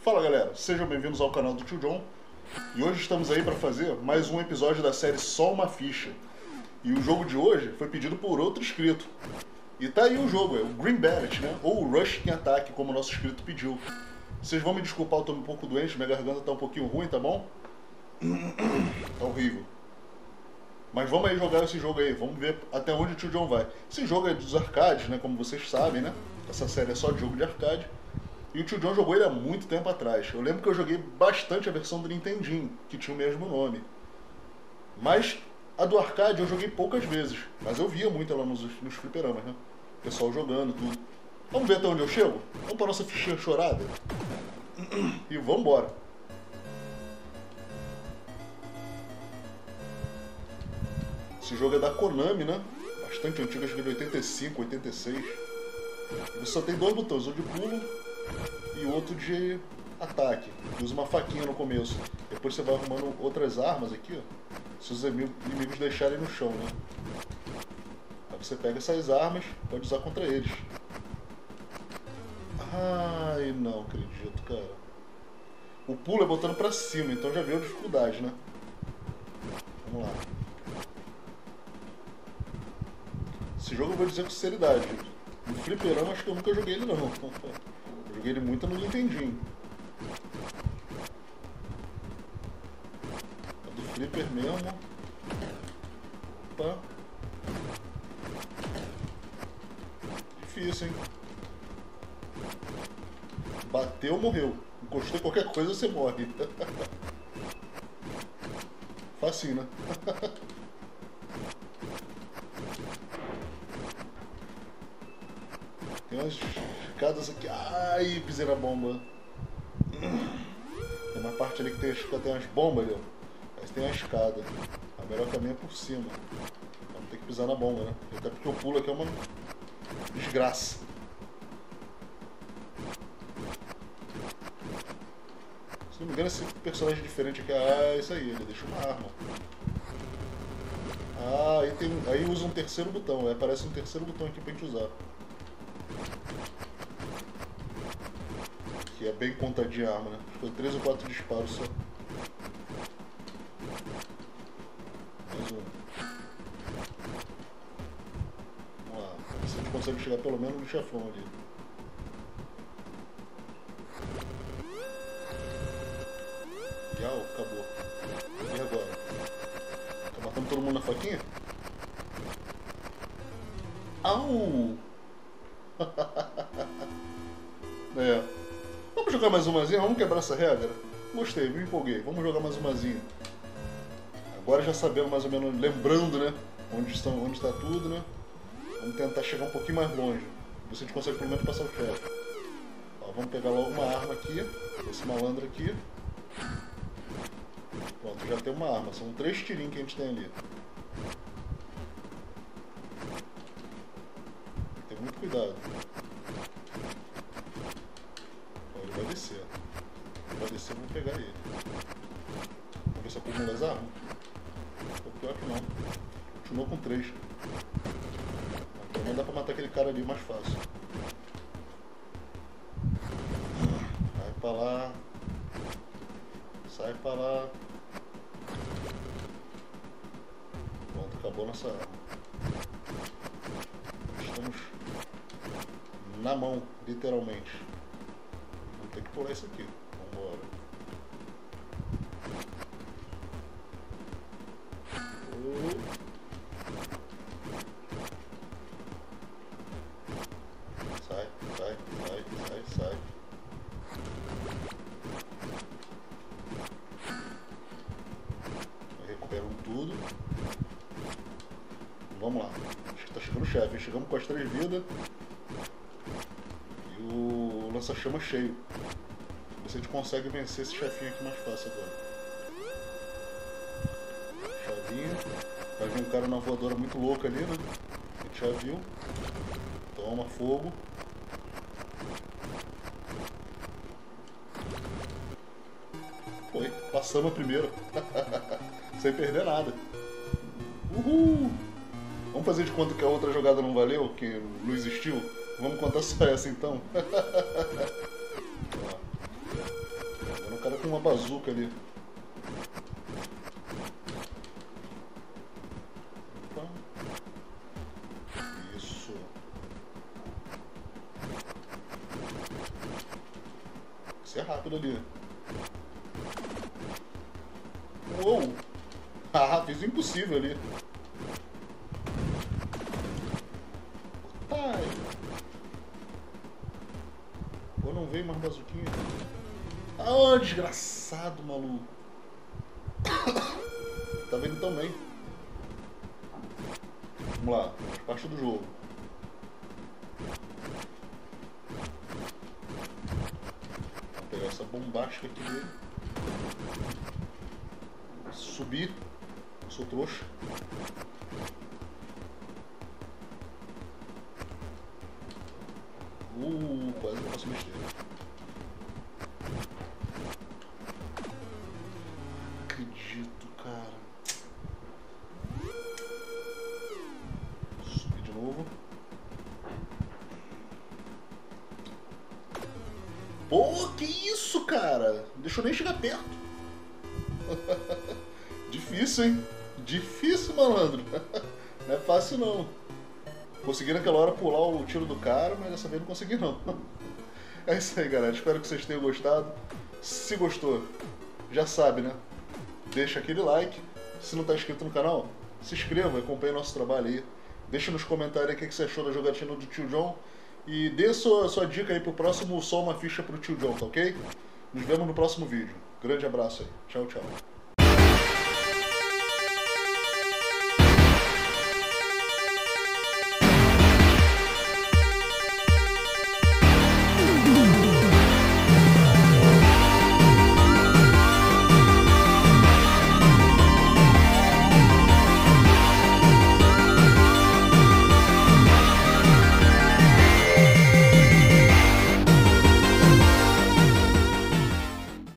Fala galera, sejam bem-vindos ao canal do Tio John. E hoje estamos aí para fazer mais um episódio da série Só uma Ficha. E o jogo de hoje foi pedido por outro inscrito. E tá aí o jogo, é o Green Beret, né? Ou o Rush em ataque, como o nosso inscrito pediu. Vocês vão me desculpar, eu tô um pouco doente, minha garganta tá um pouquinho ruim, tá bom? Tá horrível. Mas vamos aí jogar esse jogo aí, vamos ver até onde o Tio John vai. Esse jogo é dos arcades, né? Como vocês sabem, né? Essa série é só de jogo de arcade. E o Tio John jogou ele há muito tempo atrás. Eu lembro que eu joguei bastante a versão do Nintendinho, que tinha o mesmo nome. Mas a do arcade eu joguei poucas vezes. Mas eu via muito ela nos, nos fliperamas, né? O pessoal jogando, tudo. Vamos ver até onde eu chego? Vamos para nossa fichinha chorada? E vamos embora. Esse jogo é da Konami, né? Bastante antigo, acho que é de 85, 86. Você só tem dois botões, um de pulo e outro de ataque. Usa uma faquinha no começo. Depois você vai arrumando outras armas aqui, ó. Se os inimigos deixarem no chão, né? Aí você pega essas armas, pode usar contra eles. Ai, não acredito, cara. O pulo é botando pra cima, então já viu a dificuldade, né? Vamos lá. Esse jogo eu vou dizer com sinceridade. No fliperama acho que eu nunca joguei ele não. Joguei ele muito no Nintendinho. É do flipper mesmo. Opa. Difícil, hein? Bateu, morreu. Encostou qualquer coisa, você morre. Né? Tem umas escadas aqui. Ai, pisei na bomba. Tem uma parte ali que tem, tem umas bombas ali, ó. Mas tem uma escada. A melhor caminho é por cima. Não ter que pisar na bomba, né? Até porque o pulo aqui é uma desgraça. Se não me engano, esse personagem diferente aqui, ah, isso aí, ele deixa uma arma. Ah, aí, tem, aí usa um terceiro botão, aí aparece um terceiro botão aqui pra gente usar. Que é bem contadinha a arma, né? Foi três ou quatro disparos só. Mais um. Vamos lá, ver se a gente consegue chegar pelo menos no chefão ali. Legal, acabou. E agora? Tá matando todo mundo na faquinha? Au! é. Vamos jogar mais umazinha? Vamos quebrar essa regra? Gostei, me empolguei. Vamos jogar mais umazinha. Agora já sabendo mais ou menos, lembrando, né? Onde, estão, onde está tudo, né? Vamos tentar chegar um pouquinho mais longe. Gente consegue pelo menos passar o chefe. Ó, vamos pegar logo uma arma aqui. Esse malandro aqui. Pronto, já tem uma arma. São três tirinhos que a gente tem ali. Tem muito cuidado. Ele descer, vamos pegar ele. Vamos ver se acumula as armas. Ou pior que não. Continuou com três. Não dá pra matar aquele cara ali mais fácil. Vai pra lá. Sai pra lá. Pronto, acabou nossa arma. Estamos na mão, literalmente. Vamos ter que pular isso aqui. Recuperam tudo. Vamos lá. Tá chegando o chefe. Chegamos com as três vidas. E o lança-chama cheio. Ver se a gente consegue vencer esse chefinho aqui mais fácil agora. Chavinha. Vai vir um cara na voadora muito louco ali, né? A gente já viu. Toma fogo. Foi, passamos a primeira. Sem perder nada. Uhul! Vamos fazer de conta que a outra jogada não valeu, que não existiu? Vamos contar só essa então. uma bazuca ali. Opa. Isso. Isso é rápido ali. Uou! Ah, fiz o impossível ali. Ai. Pô, não veio mais bazuquinha. Ah, desgraçado, maluco. tá vendo também. Vamos lá, parte do jogo. Vou pegar essa bombástica aqui dele. Subir. Sou trouxa. Uh, quase eu faço besteira. Acredito, cara. Subir de novo. Pô, que isso, cara? Não deixou nem chegar perto. Difícil, hein? Difícil, malandro. Não é fácil, não. Consegui naquela hora pular o tiro do cara, mas dessa vez não consegui, não. É isso aí, galera. Espero que vocês tenham gostado. Se gostou, já sabe, né? Deixa aquele like. Se não está inscrito no canal, se inscreva, acompanhe nosso trabalho aí. Deixa nos comentários o que você achou da jogatina do Tio John. E dê sua, sua dica aí pro próximo Só Uma Ficha pro Tio John, tá ok? Nos vemos no próximo vídeo. Grande abraço aí. Tchau, tchau.